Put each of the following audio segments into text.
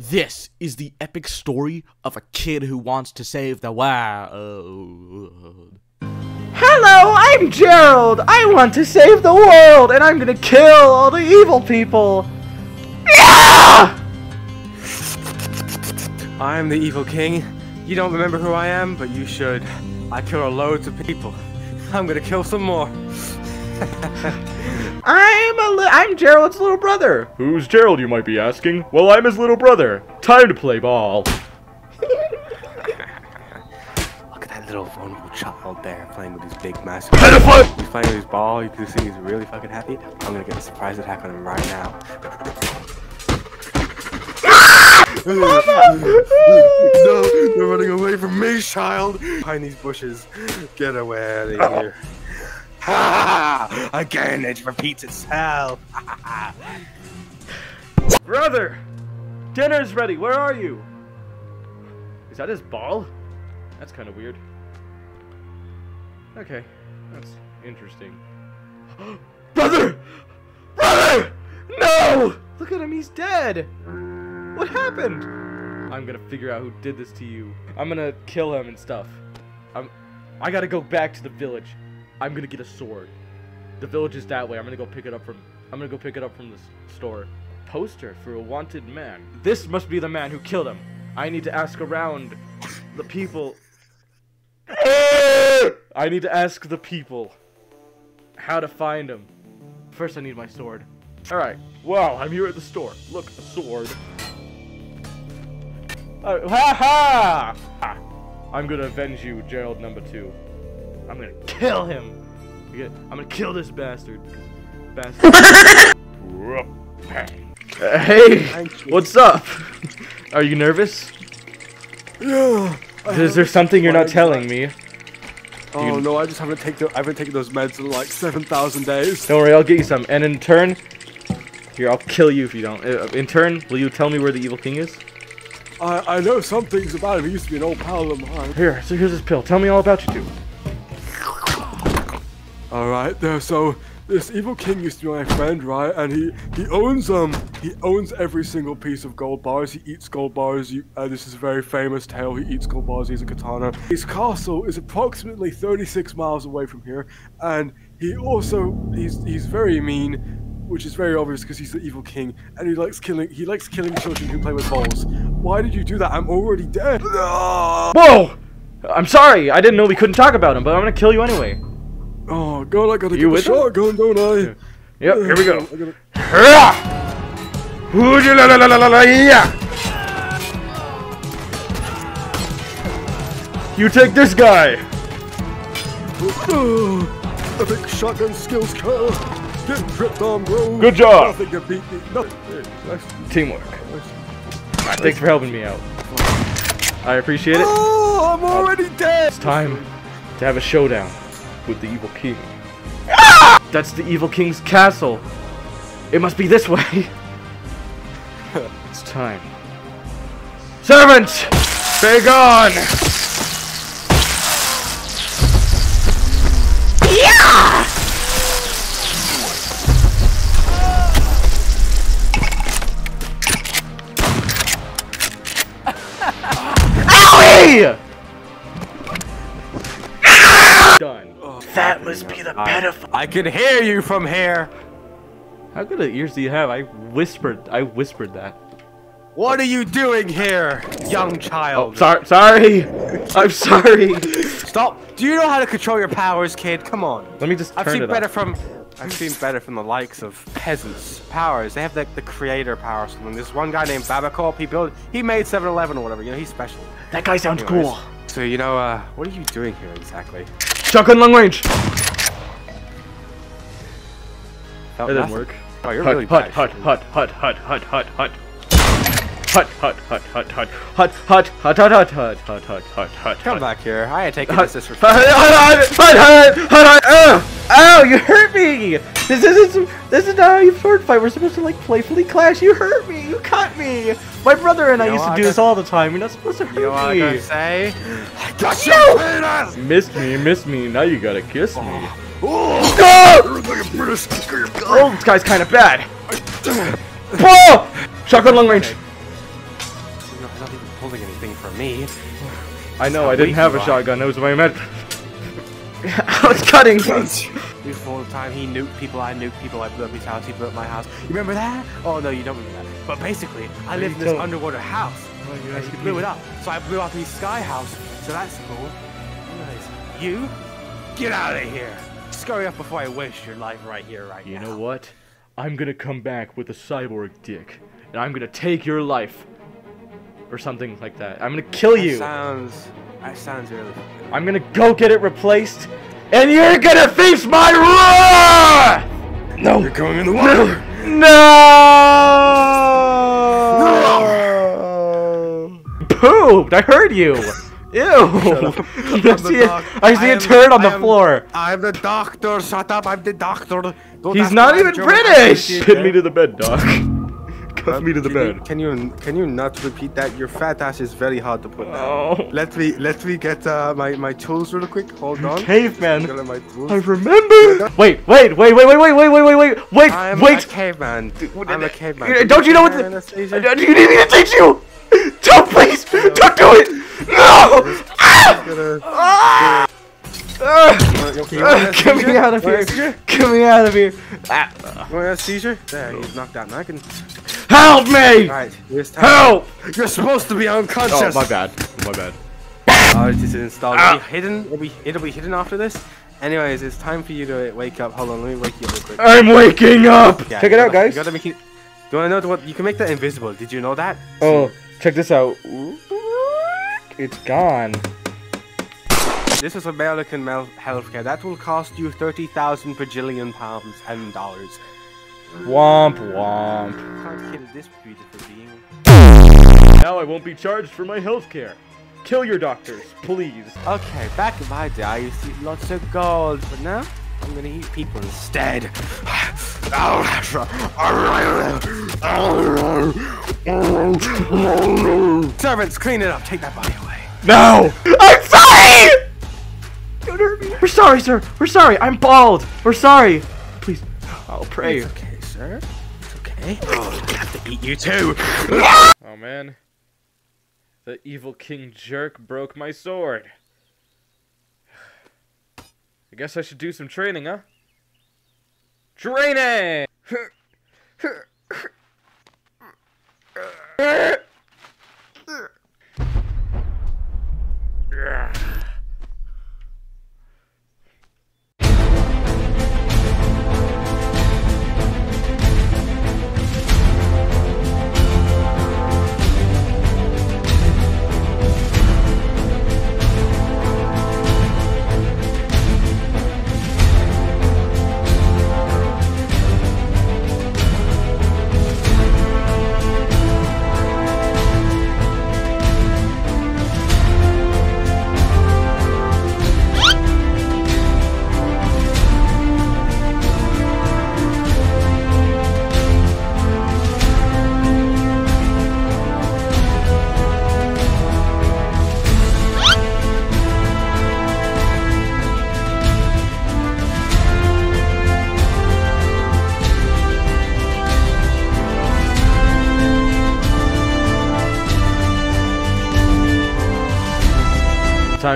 This is the epic story of a kid who wants to save the world. Hello, I'm Gerald. I want to save the world, and I'm gonna kill all the evil people. Yeah! I'm the evil king. You don't remember who I am, but you should. I kill loads of people. I'm gonna kill some more. I'm a li- I'm Gerald's little brother. Who's Gerald, you might be asking? Well, I'm his little brother. Time to play ball. Look at that little vulnerable child there playing with his big massive. Pedophile! He's playing with his ball. You can see he's really fucking happy. I'm gonna get a surprise attack on him right now. no, they're running away from me, child. Behind these bushes. Get away out of here. Again, it repeats itself. Brother, dinner's ready. Where are you? Is that his ball? That's kind of weird. Okay, that's interesting. Brother! Brother! No! Look at him, he's dead! What happened? I'm gonna figure out who did this to you. I'm gonna kill him and stuff. I'm I gotta go back to the village. I'm gonna get a sword. The village is that way. I'm gonna go pick it up from I'm gonna go pick it up from the store. Poster for a wanted man. This must be the man who killed him. I need to ask around the people. I need to ask the people how to find him. First, I need my sword. All right. Wow, I'm here at the store. Look, a sword. Uh, ha ha! ha! I'm gonna avenge you, Gerald number two. I'm gonna kill him. I'm gonna kill this bastard. Bastard. Hey, what's up? Are you nervous? Yeah. Is there something you're not telling me? Oh no, I just haven't taken I haven't taken those meds in like seven thousand days. Don't worry, I'll get you some. And in turn, here, I'll kill you if you don't. Uh, in turn, will you tell me where the evil king is? I I know some things about him. He used to be an old pal of mine. Here, so here's this pill. Tell me all about you two. All right, there. So this evil king used to be my friend, right? And he he owns um he owns every single piece of gold bars. He eats gold bars. Uh, this is a very famous tale. He eats gold bars. He's a katana. His castle is approximately 36 miles away from here, and he also he's he's very mean. Which is very obvious because he's the evil king, and he likes killing. He likes killing children who play with balls. Why did you do that? I'm already dead. Whoa! I'm sorry. I didn't know we couldn't talk about him, but I'm gonna kill you anyway. Oh god, I gotta You get the shotgun, don't I? Yep, here we go. You take this guy. Epic shotgun skills curve. Get tripped on, bro. Good job. Nothing can beat me. Nothing. Teamwork. Thanks for helping me out. I appreciate it. Oh, I'm already dead. It's time to have a showdown with the evil king. Ah! That's the evil king's castle. It must be this way. it's time. Servant! Be gone! Yeah! Owie! Pedophile. I can hear you from here. How good of ears do you have? I whispered. I whispered that. What are you doing here, young child? Oh, child? sorry. Sorry. I'm sorry. Stop. Do you know how to control your powers, kid? Come on. Let me just I've seen it better off. from. I've seen better from the likes of peasants' powers. They have like the creator power or something. This one guy named Babacorp, he built, he made 7-Eleven or whatever. You know, he's special. That guy sounds Anyways, cool. So you know, uh, what are you doing here exactly? Shotgun long range. Oh, That didn't nothing. work. Oh, you're Hut, really hut, bad. hut, hut, hut, hut, hut, hut, hut. Hut, hut, hut, hut, hut, hut, hut, hut, hut, hut, hut, hut, hut, hut, hut. Come back here. I ain't taking this hut, disrespect. hut, hut, hut, hut, hut, Ow! Ow! You hurt me! This isn't. This is not how you sword fight. We're supposed to like playfully clash. You hurt me. You cut me. My brother and I used to do this all the time. You're not supposed to hurt You know what I gotta say? I got No! your penis! Missed me, missed me. Now you gotta kiss me. Oh, Oh! you're like a British kicker. Oh, this guy's kind of bad. Whoa! Shotgun long range. pulling anything from me. I know, I didn't have a shotgun. That was my med. I was cutting. Before the time he nuked people, I nuked people. I blew up his house. He blew up my house. You remember that? Oh no, you don't remember that. But basically, I lived in this tell- underwater house. Oh, and he blew it up. So I blew up his sky house. So that's cool. Anyways, you get out of here. Scurry up before I waste your life right here, right You now. know what? I'm gonna come back with a cyborg dick, and I'm gonna take your life, or something like that. I'm gonna kill That you. sounds. That sounds really. I'm gonna go get it replaced, and you're gonna face my wrath. No. You're going in the water. No. Pooped. I heard you. Ew. I see, a. I see I a am- turd on the I am- floor. I'm the doctor. Shut up. I'm the doctor. Don't He's not why I'm even German. British. I Pin me to the bed, Doc. Cuff me to the Can you- bed. Can you can you not repeat that? Your fat ass is very hard to put down. Oh. Let me let me get uh, my my tools real quick. Hold on. Caveman. Get my tools. I remember. Wait, wait, wait, wait, wait, wait, wait, wait, wait, wait, wait, I'm wait. a caveman. I'm a caveman. Don't you know what? The, Anastasia? Do you need me to teach you? Don't please. Don't do it. No. Ah! Gonna- Ah! Ah! Okay, you want Ah, Get me out of here. seizure? Get me out of here. Ah. You want a seizure? There, he's knocked out. Now I can. Help me. Alright. Help. You're supposed to be unconscious. Oh, unconscious. my bad. My bad. Oh, it is installed. Ah. It'll be hidden. It'll be, it'll be hidden after this. Anyways, it's time for you to wake up. Hold on, let me wake you up real quick. I'm waking up. Yeah, Check it out, gotta- You guys. gotta make it. Do you wanna know what? You can make that invisible. Did you know that? Oh, check this out. It's gone. This is American mel- healthcare. That will cost you thirty thousand bajillion pounds and dollars. Womp womp. Can't kill this beautiful being. Now I won't be charged for my health care. Kill your doctors, please. Okay, back in my day, I used to eat lots of gold, but now I'm gonna eat people instead. Servants, clean it up. Take that body away. No! I'm sorry! Don't hurt me. We're sorry, sir. We're sorry. I'm bald. We're sorry. Please, I'll pray. It's okay, sir. It's okay. Oh, I have to eat you too. Oh man. The evil king jerk broke my sword. I guess I should do some training, huh? Training! Yeah.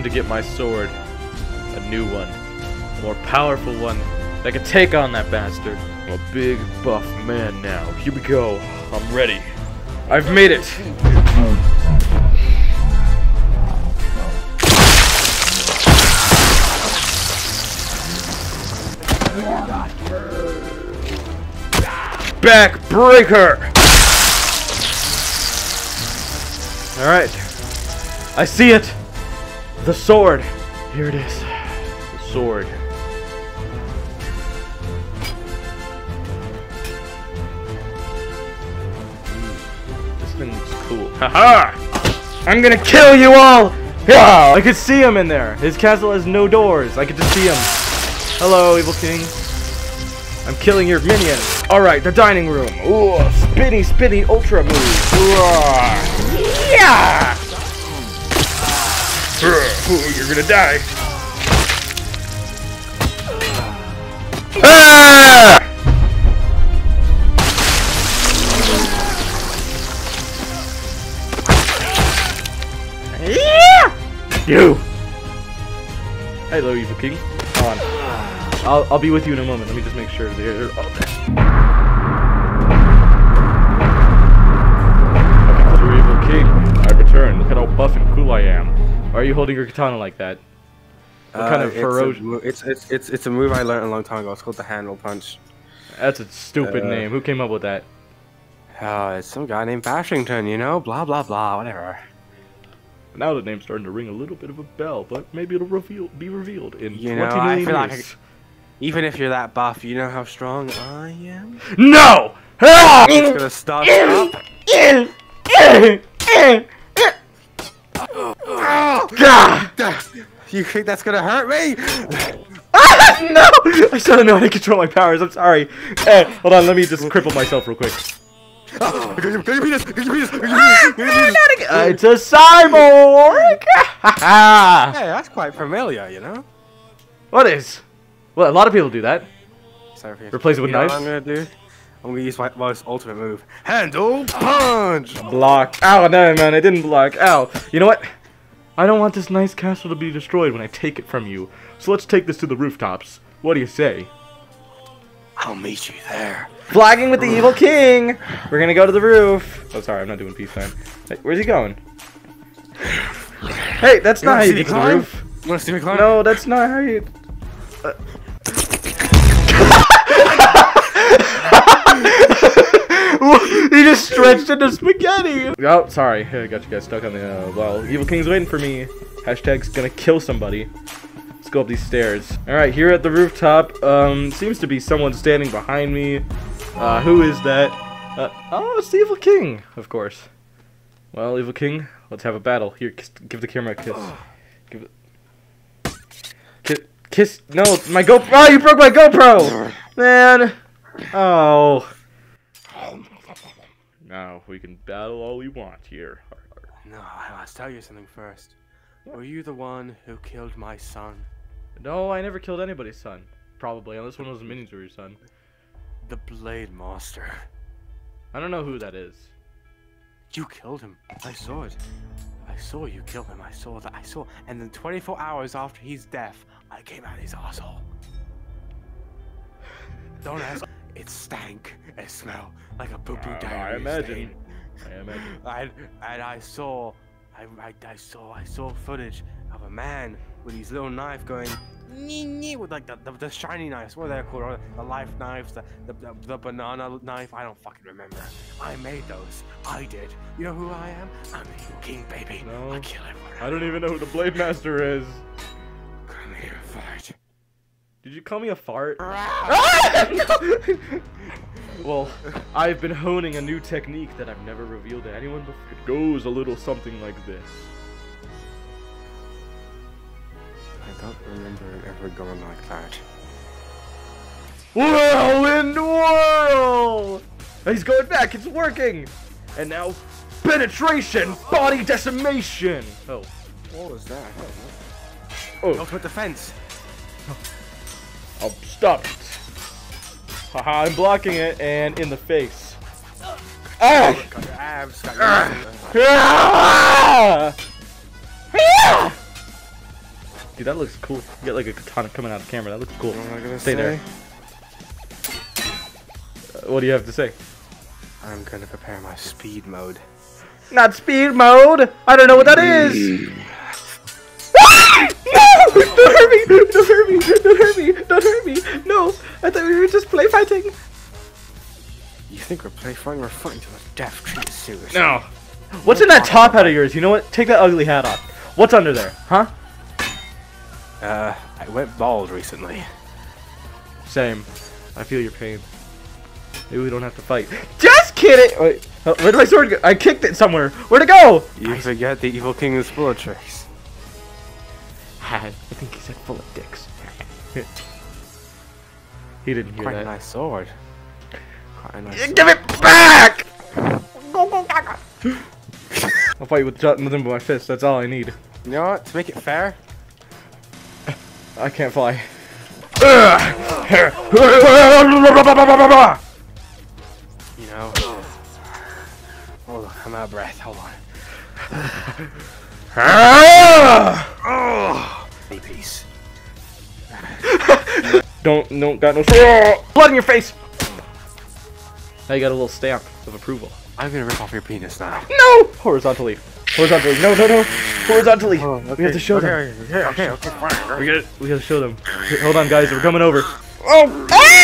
Time to get my sword. A new one. A more powerful one that can take on that bastard. I'm a big, buff man now. Here we go. I'm ready. I've made it. Backbreaker! Alright. I see it! The sword! Here it is. The sword. This thing looks cool. Haha! I'm gonna kill you all! Yeah! I could see him in there! His castle has no doors. I could just see him. Hello, Evil King. I'm killing your minions. Alright, the dining room. Ooh, spinny, spinny ultra move. Ooh, ah. yeah! You're gonna die. Ah! Yeah! You! Hello, Evil King. Hold on. I'll, I'll be with you in a moment. Let me just make sure they're... Oh, there. Look at how buff and cool I am. Why are you holding your katana like that? What kind of Uh, it's ferocious... mo- It's, it's it's it's a move I learned a long time ago. It's called the handle punch. That's a stupid Uh, name. Who came up with that? Oh, it's some guy named Bashington, you know? Blah blah blah, whatever. Now the name's starting to ring a little bit of a bell, but maybe it'll reveal be revealed in You 20 know, I million feel like years. Even if you're that buff, you know how strong I am. No! Ah! It's gonna start up. You think that's gonna hurt me? Ah, no! I still don't know how to control my powers. I'm sorry. Eh, hold on, let me just cripple myself real quick. Uh, it's a cyborg! Hey, that's quite familiar, you know? what is? Well, a lot of people do that. Sorry Replace it with knives? I'm gonna do? I'm gonna use my most ultimate move. Handle punch! Block. Ow, no, man, I didn't block. Ow. You know what? I don't want this nice castle to be destroyed when I take it from you. So let's take this to the rooftops. What do you say? I'll meet you there. Flagging with the evil king. We're gonna go to the roof. Oh, sorry, I'm not doing peace sign. Hey, where's he going? Hey, that's not how you see me get to the climb? roof. You wanna see me climb? No, that's not how you. Uh. he just stretched into spaghetti. Oh, sorry. I got you guys stuck on the uh, wall. Evil King's waiting for me. Hashtag's gonna kill somebody. Let's go up these stairs. All right, here at the rooftop, um, seems to be someone standing behind me. Uh, who is that? Uh, oh, it's the Evil King, of course. Well, Evil King, let's have a battle. Here, kiss, give the camera a kiss. Give it. Kiss, kiss. No, my GoPro. Oh, you broke my GoPro, man. Oh. Now we can battle all we want here. No, I must tell you something first. Were you the one who killed my son? No, I never killed anybody's son. Probably, unless one was a your son. The Blade Master. I don't know who that is. You killed him. I saw it. I saw you kill him. I saw that. I saw. And then 24 hours after his death, I came out his asshole. Don't ask. It stank. It smelled like a poo poo Uh, I imagine. stain. I imagine. And, and I saw, I, I, I saw, I saw footage of a man with his little knife going, nee, nee, with like the, the, the shiny knives, what are they called? The life knives, the, the, the, the banana knife, I don't fucking remember. I made those. I did. You know who I am? I'm the evil king, baby. No. I kill everyone. I don't even know who the Blade Master is. Come here, fight. Did you call me a fart? well, I've been honing a new technique that I've never revealed to anyone before. It goes a little something like this. I don't remember it ever going like that. Whirlwind whirl! He's going back, it's working! And now, penetration, body decimation! Oh. What was that? Oh, Ultimate defense. Oh. I'll stop it. Haha, I'm blocking it, and in the face. Ah! Got your abs. Got your Ah! Ah! Dude, that looks cool. You got like a katana coming out of the camera. That looks cool. What am I gonna Stay there. Uh, what do you have to say? I'm gonna prepare my speed mode. Not speed mode. I don't know what that is. Don't hurt me! Don't hurt me! Don't hurt me! Don't hurt me! No! I thought we were just play fighting. You think we're play fighting? We're fighting to the death. Treat it seriously. No. What's in that top hat of yours? You know what? Take that ugly hat off. What's under there? Huh? Uh, I went bald recently. Same. I feel your pain. Maybe we don't have to fight. Just kidding! Wait, oh, where did my sword go? I kicked it somewhere. Where'd it go? You forget the evil king is full of tricks. I think he said full of dicks. he didn't hear Quite a nice sword. Quite a nice. sword. Give it back! I'll fight you with nothing but my fist. That's all I need. You know what? To make it fair, I can't fly. you know. Hold on, I'm out of breath. Hold on. Ah! Oh, piece. Don't, no, got no blood in your face. Now you got a little stamp of approval. I'm gonna rip off your penis now. No! Horizontally. Horizontally. No, no, no. Horizontally. Oh, we have to show them. Okay, okay, okay, fine. We gotta, we gotta show them. Here, hold on, guys. We're coming over. Oh! Ah!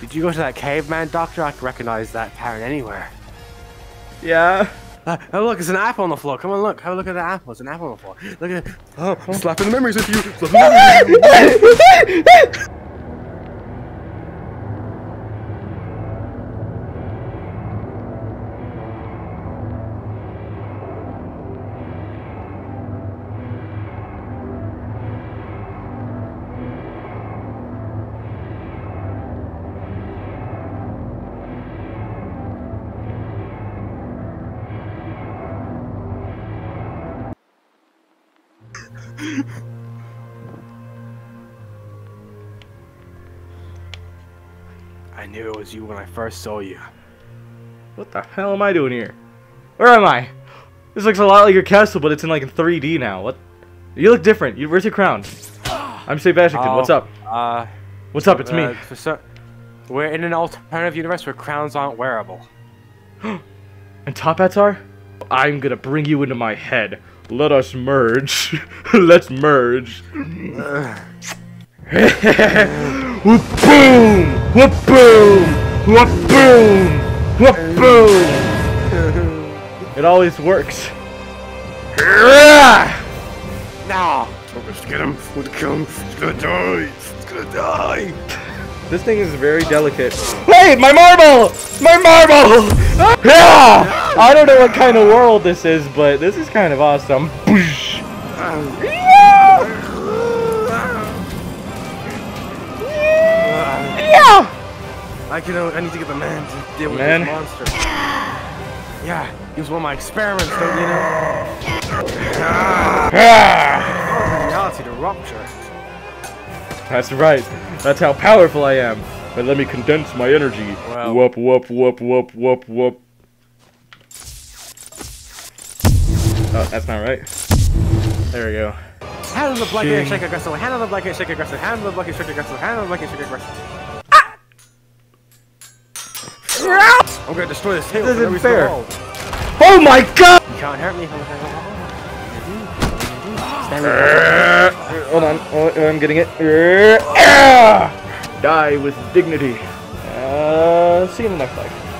Did you go to that caveman doctor? I can recognize that pattern anywhere. Yeah. Uh, oh look, it's an apple on the floor. Come on, look. Have a look at the apple. It's an apple on the floor. Look at it. Oh, slapping the memories with you. knew it was you when I first saw you. What the hell am I doing here? Where am I? This looks a lot like your castle, but it's in like in 3D now. What? You look different. You, where's your crown? I'm Sebastian. What's Oh, up? Uh, What's up? It's uh, me. for so- we're in an alternative universe where crowns aren't wearable. And top hats are? I'm gonna bring you into my head. Let us merge. Let's merge. Whoop boom! Whoop boom! Whoop boom! Whoop boom! It always works. No! Let's get him. Let's kill him. He's gonna die. He's gonna die. This thing is very delicate. Wait, my marble! My marble! Ah! I don't know what kind of world this is, but this is kind of awesome. I can. Uh, I need to get the man to deal with Man? this monster. Yeah, he was one of my experiments, don't you know? Ah. Reality to rupture. That's right. That's how powerful I am. But let me condense my energy. Well- whoop, whoop, whoop, whoop, whoop, whoop. Oh, that's not right. There we go. Handle the Ching. shake aggressively. Handle the and shake aggressively. Handle the blanket and shake aggressively. Handle the blanket and shake aggressively. I'm gonna destroy this table. This isn't fair. Oh my god! You can't hurt me. Hold on. Oh, I'm getting it. Die with dignity. Uh, see you in the next life.